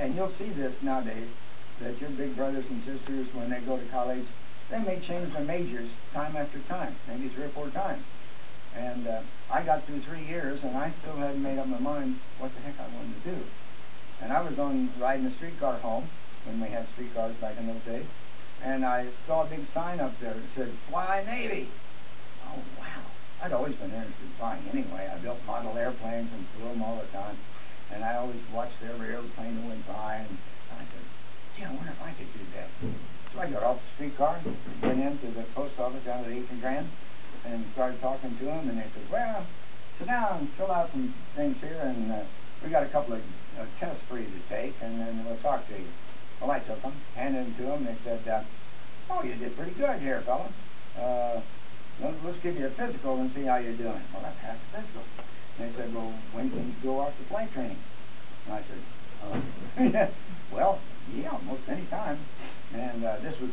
and you'll see this nowadays, that your big brothers and sisters, when they go to college, they may change their majors time after time, maybe three or four times. And uh, I got through three years, and I still hadn't made up my mind what the heck I wanted to do. And I was on riding a streetcar home when we had streetcars back in those days, and I saw a big sign up there that said "Fly Navy." Oh wow! I'd always been interested in flying anyway. I built model airplanes and flew them all the time, and I always watched every airplane that went by, and I said, "Gee, I wonder if I could do that." So I got off the streetcar, went into the post office down at 8th and Grand, and started talking to them, and they said, well, sit down and fill out some things here, and uh, we got a couple of uh, tests for you to take, and then we'll talk to you. Well, I took them, handed them to them, they said, uh, oh, you did pretty good here, fella. Uh, let's give you a physical and see how you're doing. Well, I passed the physical. And they said, well, when can you go off to flight training? And I said, uh, well, yeah, almost any time. This was